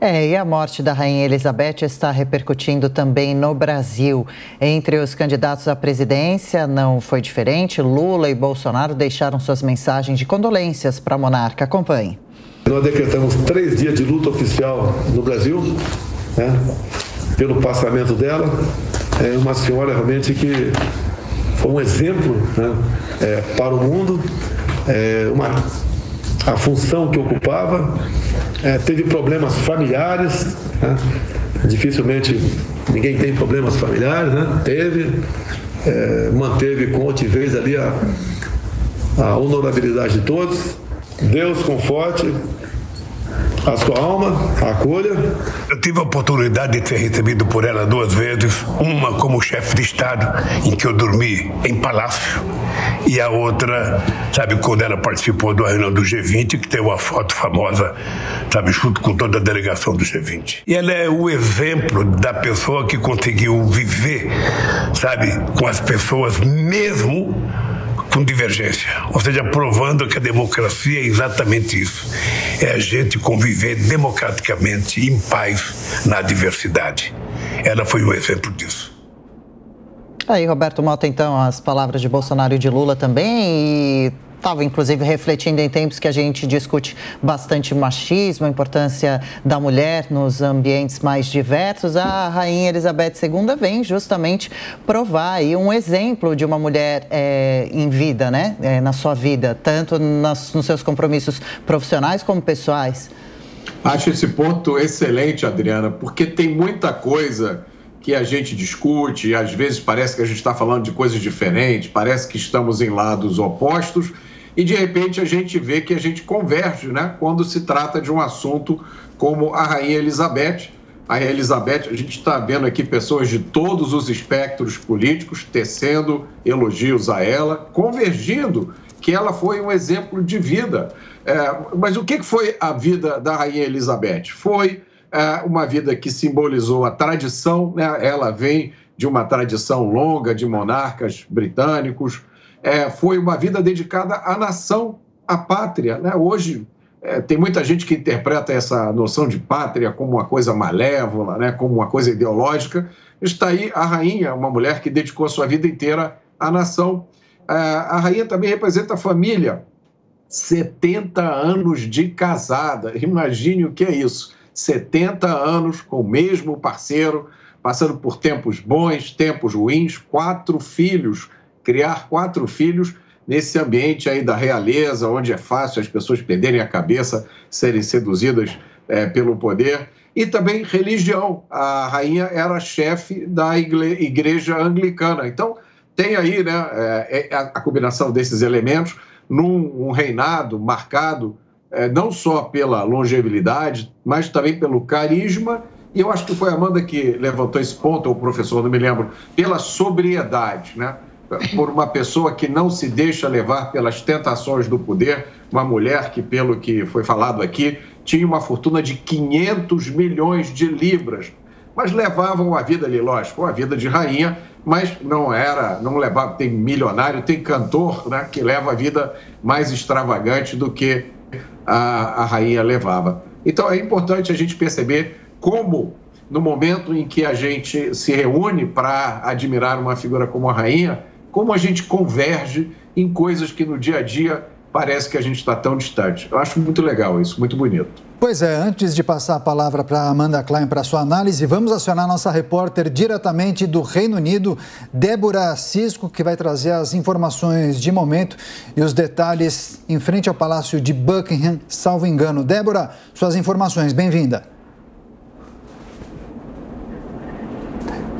É, e a morte da Rainha Elizabeth está repercutindo também no Brasil. Entre os candidatos à presidência, não foi diferente. Lula e Bolsonaro deixaram suas mensagens de condolências para a monarca. Acompanhe. Nós decretamos três dias de luta oficial no Brasil, né, pelo passamento dela. É uma senhora realmente que foi um exemplo né, é, para o mundo, é, uma, a função que ocupava é, teve problemas familiares, né? dificilmente ninguém tem problemas familiares, né? teve, é, manteve com altivez ali a, a honorabilidade de todos. Deus conforte a sua alma, a acolha. Eu tive a oportunidade de ser recebido por ela duas vezes, uma como chefe de Estado, em que eu dormi em palácio, e a outra, sabe, quando ela participou do reunião do G20, que tem uma foto famosa, sabe, junto com toda a delegação do G20. E ela é o exemplo da pessoa que conseguiu viver, sabe, com as pessoas mesmo com divergência, ou seja, provando que a democracia é exatamente isso: é a gente conviver democraticamente, em paz, na diversidade. Ela foi um exemplo disso. Aí, Roberto Mota, então, as palavras de Bolsonaro e de Lula também. E estava inclusive refletindo em tempos que a gente discute bastante machismo, a importância da mulher nos ambientes mais diversos. A rainha Elizabeth II vem justamente provar aí um exemplo de uma mulher é, em vida, né, é, na sua vida, tanto nas, nos seus compromissos profissionais como pessoais. Acho esse ponto excelente, Adriana, porque tem muita coisa que a gente discute e às vezes parece que a gente está falando de coisas diferentes, parece que estamos em lados opostos e de repente a gente vê que a gente converge né, quando se trata de um assunto como a Rainha Elizabeth. A Rainha Elizabeth, a gente está vendo aqui pessoas de todos os espectros políticos tecendo elogios a ela, convergindo que ela foi um exemplo de vida. É, mas o que foi a vida da Rainha Elizabeth? Foi é, uma vida que simbolizou a tradição, né? ela vem de uma tradição longa de monarcas britânicos, é, foi uma vida dedicada à nação, à pátria. Né? Hoje é, tem muita gente que interpreta essa noção de pátria como uma coisa malévola, né? como uma coisa ideológica. Está aí a rainha, uma mulher que dedicou a sua vida inteira à nação. É, a rainha também representa a família. 70 anos de casada. Imagine o que é isso. 70 anos com o mesmo parceiro, passando por tempos bons, tempos ruins, quatro filhos criar quatro filhos nesse ambiente aí da realeza, onde é fácil as pessoas perderem a cabeça, serem seduzidas é, pelo poder. E também religião. A rainha era chefe da igreja anglicana. Então, tem aí né, é, é, a combinação desses elementos num um reinado marcado não só pela longevidade, mas também pelo carisma. E eu acho que foi a Amanda que levantou esse ponto, ou o professor, não me lembro, pela sobriedade. Né? Por uma pessoa que não se deixa levar pelas tentações do poder, uma mulher que, pelo que foi falado aqui, tinha uma fortuna de 500 milhões de libras, mas levavam a vida ali, lógico, a vida de rainha, mas não era, não levava, tem milionário, tem cantor, né, que leva a vida mais extravagante do que a, a rainha levava. Então é importante a gente perceber como no momento em que a gente se reúne para admirar uma figura como a rainha, como a gente converge em coisas que no dia a dia parece que a gente está tão distante. Eu acho muito legal isso, muito bonito. Pois é, antes de passar a palavra para Amanda Klein para sua análise, vamos acionar nossa repórter diretamente do Reino Unido, Débora Cisco, que vai trazer as informações de momento e os detalhes em frente ao Palácio de Buckingham, salvo engano. Débora, suas informações, bem-vinda.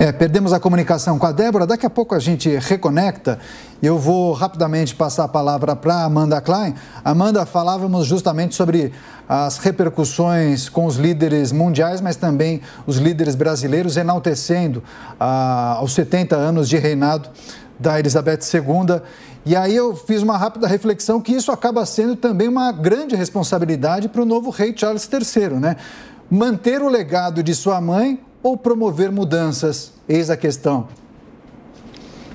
É, perdemos a comunicação com a Débora, daqui a pouco a gente reconecta. Eu vou rapidamente passar a palavra para Amanda Klein. Amanda, falávamos justamente sobre as repercussões com os líderes mundiais, mas também os líderes brasileiros enaltecendo ah, aos 70 anos de reinado da Elizabeth II. E aí eu fiz uma rápida reflexão que isso acaba sendo também uma grande responsabilidade para o novo rei Charles III, né? Manter o legado de sua mãe ou promover mudanças? Eis a questão.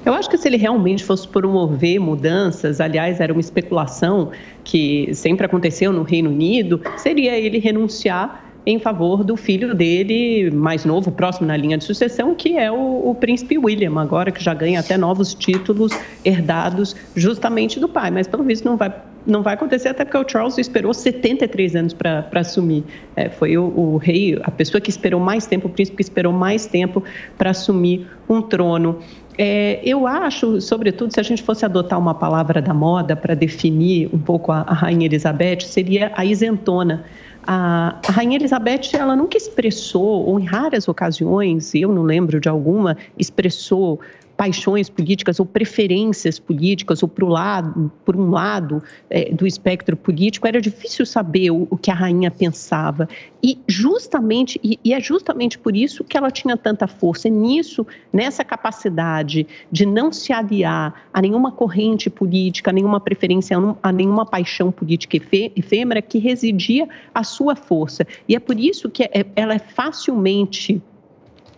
Eu acho que se ele realmente fosse promover mudanças, aliás, era uma especulação que sempre aconteceu no Reino Unido, seria ele renunciar em favor do filho dele, mais novo, próximo na linha de sucessão, que é o, o, príncipe William, agora que já ganha até novos títulos herdados justamente do pai. Mas, pelo visto, não vai, não vai acontecer, até porque o Charles esperou 73 anos para assumir. É, foi o, o, rei, a pessoa que esperou mais tempo, o príncipe que esperou mais tempo para assumir um trono. É, eu acho, sobretudo, se a gente fosse adotar uma palavra da moda para definir um pouco a, a Rainha Elizabeth, seria a isentona a, Rainha Elizabeth, ela nunca expressou, ou em raras ocasiões, eu não lembro de alguma, expressou paixões políticas ou preferências políticas ou por, lado, por um lado é, do espectro político, era difícil saber o, o, que a rainha pensava. E justamente, e, e, é justamente por isso que ela tinha tanta força. E nisso, nessa capacidade de não se aliar a nenhuma corrente política, a nenhuma preferência, a nenhuma paixão política efêmera, que residia a sua força. E é por isso que é, ela é facilmente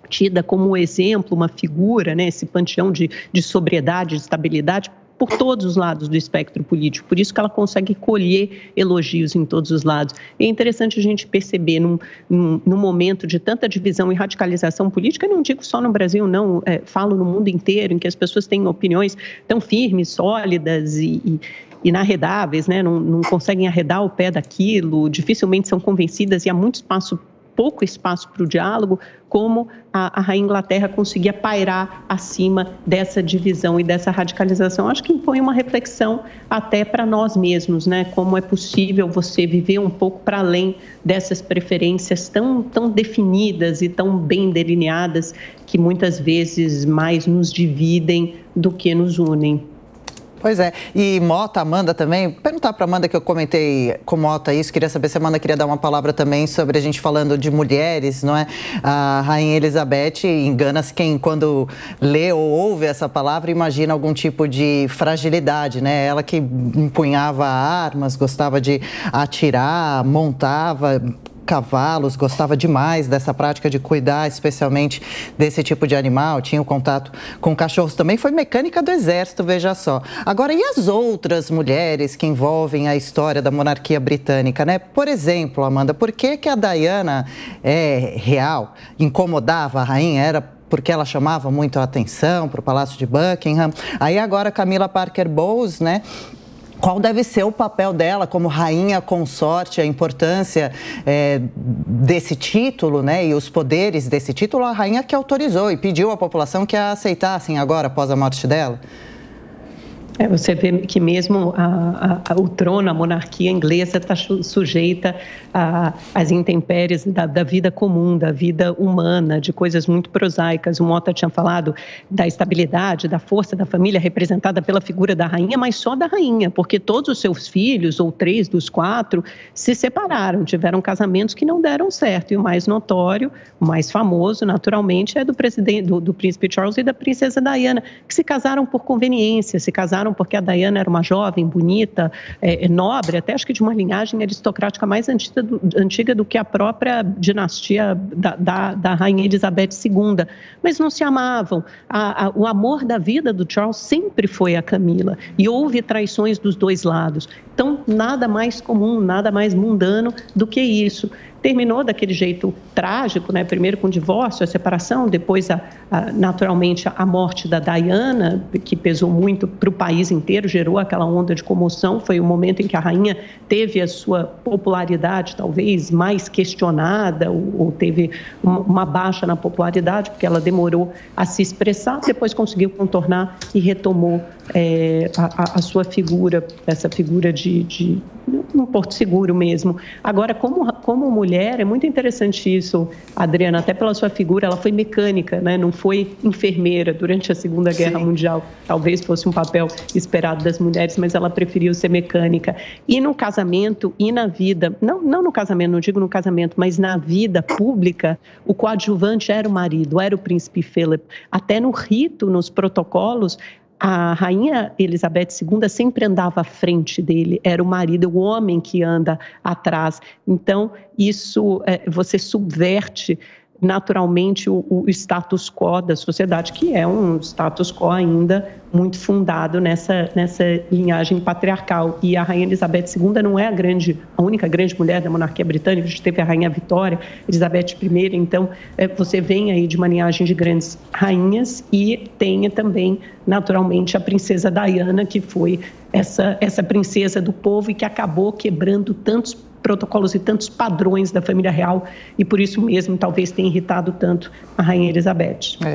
tida como exemplo, uma figura, né, esse panteão de, de sobriedade, de estabilidade, por todos os lados do espectro político. Por isso que ela consegue colher elogios em todos os lados. É interessante a gente perceber, num, num, num, momento de tanta divisão e radicalização política, não digo só no Brasil, não, é, falo no mundo inteiro, em que as pessoas têm opiniões tão firmes, sólidas e, e inarredáveis, né? não, não conseguem arredar o pé daquilo, dificilmente são convencidas e há muito espaço pouco espaço para o diálogo, como a, a Rainha Inglaterra conseguia pairar acima dessa divisão e dessa radicalização. Acho que impõe uma reflexão até para nós mesmos, né? Como é possível você viver um pouco para além dessas preferências tão, tão definidas e tão bem delineadas que muitas vezes mais nos dividem do que nos unem. Pois é. E Mota, Amanda também, perguntar para Amanda que eu comentei com Mota isso, queria saber se a Amanda queria dar uma palavra também sobre a gente falando de mulheres, não é? A Rainha Elizabeth, engana-se quem quando lê ou ouve essa palavra imagina algum tipo de fragilidade, né? Ela que empunhava armas, gostava de atirar, montava, cavalos, gostava demais dessa prática de cuidar especialmente desse tipo de animal, tinha o contato com cachorros também, foi mecânica do exército, veja só. Agora, e as outras mulheres que envolvem a história da monarquia britânica, né? Por exemplo, Amanda, por que, que a Diana é real, incomodava a rainha, era porque ela chamava muito a atenção para o Palácio de Buckingham. Aí agora Camila Parker Bowles, né, qual deve ser o papel dela como rainha consorte, a importância é, desse título, né, e os poderes desse título, a rainha que autorizou e pediu à população que a aceitassem agora, após a morte dela? É, você vê que mesmo a, a, o trono, a monarquia inglesa está sujeita às intempéries da, da, vida comum, da vida humana, de coisas muito prosaicas. O Mota tinha falado da estabilidade, da força da família representada pela figura da rainha, mas só da rainha, porque todos os seus filhos, ou três dos quatro, se separaram, tiveram casamentos que não deram certo. E o mais notório, o mais famoso, naturalmente, é do, do, do príncipe Charles e da princesa Diana, que se casaram por conveniência, se casaram porque a Diana era uma jovem, bonita, é, é, nobre, até acho que de uma linhagem aristocrática mais antiga do, antiga do que a própria dinastia da, da, da Rainha Elizabeth II. Mas não se amavam. A, a, o amor da vida do Charles sempre foi a Camila. E houve traições dos dois lados. Então, nada mais comum, nada mais mundano do que isso terminou daquele jeito trágico, né? primeiro com o divórcio, a separação, depois, a, a, naturalmente, a morte da Diana, que pesou muito para o país inteiro, gerou aquela onda de comoção. Foi o momento em que a rainha teve a sua popularidade talvez mais questionada, ou, ou teve uma, uma baixa na popularidade, porque ela demorou a se expressar, depois conseguiu contornar e retomou é, a, a, sua figura, essa figura de, de um porto seguro mesmo. Agora, como, como mulher, é muito interessante isso, Adriana, até pela sua figura, ela foi mecânica, né? não foi enfermeira durante a Segunda Guerra Sim. Mundial. Talvez fosse um papel esperado das mulheres, mas ela preferiu ser mecânica. E no casamento e na vida, não, não no casamento, não digo no casamento, mas na vida pública, o coadjuvante era o marido, era o príncipe Philip. Até no rito, nos protocolos, a rainha Elizabeth II sempre andava à frente dele, era o marido, o homem que anda atrás. Então, isso é, você subverte naturalmente o, o, status quo da sociedade, que é um status quo ainda muito fundado nessa, nessa linhagem patriarcal. E a Rainha Elizabeth II não é a grande, a única grande mulher da monarquia britânica, a gente teve a Rainha Vitória, Elizabeth I, então é, você vem aí de uma linhagem de grandes rainhas e tem também, naturalmente, a princesa Diana, que foi essa, essa princesa do povo e que acabou quebrando tantos protocolos e tantos padrões da família real e por isso mesmo talvez tenha irritado tanto a Rainha Elizabeth. É.